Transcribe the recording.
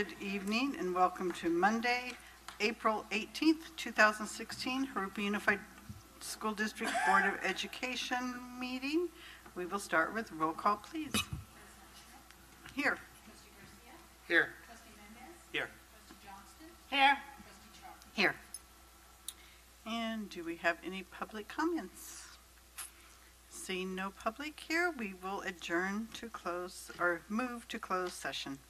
Good evening and welcome to Monday, April 18th, 2016, Jurupa Unified School District Board of Education meeting. We will start with roll call, please. Here. Here. Here. Here. Here. And do we have any public comments? Seeing no public here, we will adjourn to close, or move to close session.